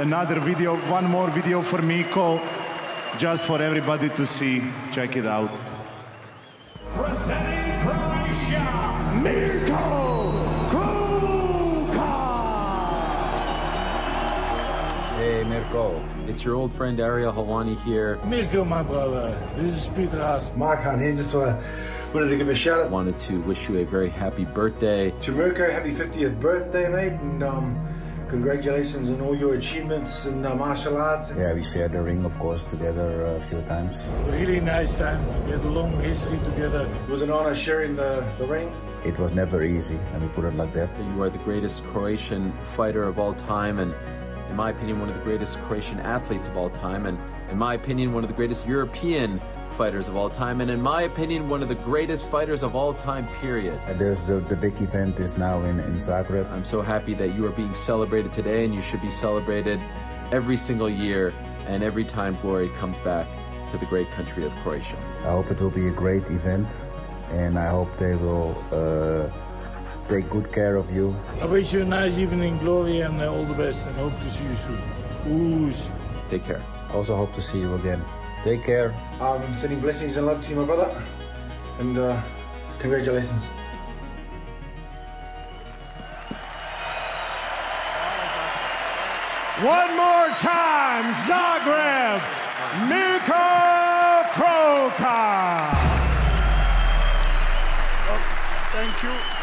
another video, one more video for Mirko, just for everybody to see. Check it out. Presenting Croatia, Mirko Cro Cop. Hey Mirko, it's your old friend Ariel Helwani here. Mirko, my brother, this is Peter Haas. Mark Hunt here, just uh, wanted to give a shout out Wanted to wish you a very happy birthday. to Mirko. Happy 50th birthday, mate, and um, congratulations on all your achievements in uh, martial arts. Yeah, we shared the ring, of course, together uh, a few times. Really nice time. We had a long history together. It was an honor sharing the, the ring. It was never easy, let me put it like that. You are the greatest Croatian fighter of all time and in my opinion one of the greatest Croatian athletes of all time and in my opinion one of the greatest European fighters of all time and in my opinion one of the greatest fighters of all time period. There's the, the big event is now in, in Zagreb. I'm so happy that you are being celebrated today and you should be celebrated every single year and every time glory comes back to the great country of Croatia. I hope it will be a great event and I hope they will uh, take good care of you. I wish you a nice evening, Glory, and uh, all the best, and hope to see you soon. Oos. Take care. Also hope to see you again. Take care. Um, sending blessings and love to you, my brother, and uh, congratulations. One more time, Zagreb, Mirko Cro Cop. Thank you.